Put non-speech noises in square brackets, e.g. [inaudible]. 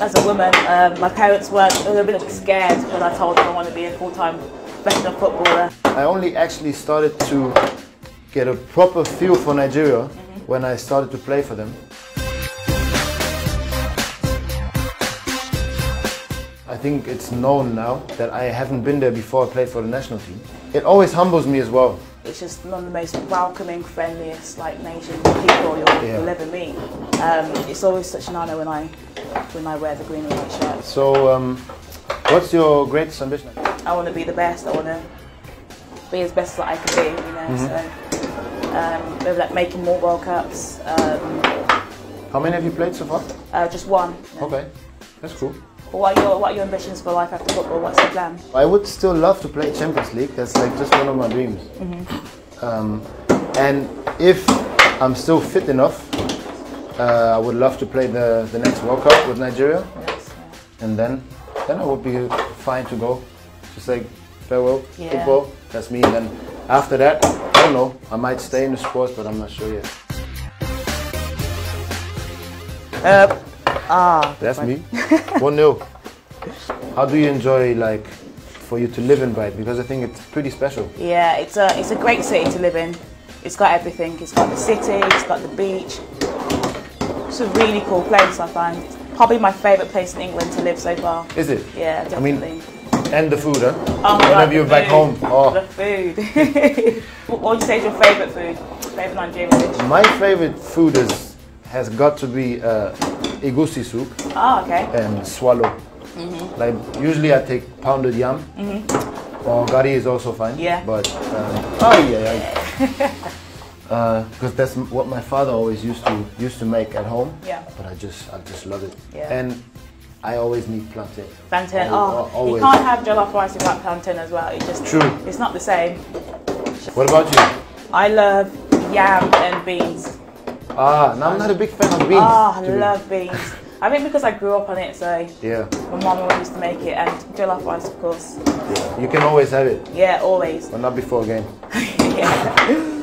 As a woman, um, my parents were a little bit scared when I told them I want to be a full-time professional footballer. I only actually started to get a proper feel for Nigeria when I started to play for them. I think it's known now that I haven't been there before I played for the national team. It always humbles me as well. It's just one of the most welcoming, friendliest like nation people you'll, Yeah. you'll ever meet. Um, it's always such an honour when I when I wear the green and white shirt. So, um, what's your greatest ambition? I want to be the best. I want to be as best as I can be. You know, Mm-hmm. so um, maybe like making more World Cups. Um, How many have you played so far? uh, just one. you know. Okay, that's cool. But What are your What are your ambitions for life after football? What's your plan? I would still love to play Champions League. That's like just one of my dreams. Um, and if I'm still fit enough, uh, I would love to play the, the next World Cup with Nigeria. Yes, And then, then I would be fine to go. Just like farewell, Yeah. football. That's me. And then after that, I don't know. I might stay in the sports, but I'm not sure yet. Uh, ah, That's me. [laughs] One 0 How do you enjoy like for you to live in Bright? Because I think it's pretty special. Yeah, it's a it's a great city to live in. It's got everything. It's got the city. It's got the beach. It's a really cool place. I find probably my favourite place in England to live so far. Is it? Yeah, I mean. And the food, huh? Oh, Whenever you're back home. Oh. The food. [laughs] what would you say is your favourite food? Favourite Nigerian dish? My favorite food is has got to be uh, egusi soup Oh, okay. and swallow. Mm-hmm. Like usually I take pounded yam. Mhm. Or gari is also fine. Yeah. But um, oh yeah, yeah. [laughs] Because that's what my father always used to used to make at home. Yeah. But I just I just love it. Yeah. And I always need plantain. Plantain. Oh, you can't have jollof rice without plantain as well. It just True. It's not the same. What about you? I love yam and beans. Ah, no, I'm not a big fan of beans. Oh, I to be- love beans. I think because I grew up on it, so Yeah. my mum always used to make it, and jollof rice, of course. yeah. You can always have it, Yeah, always. but not before a game. [laughs] yeah.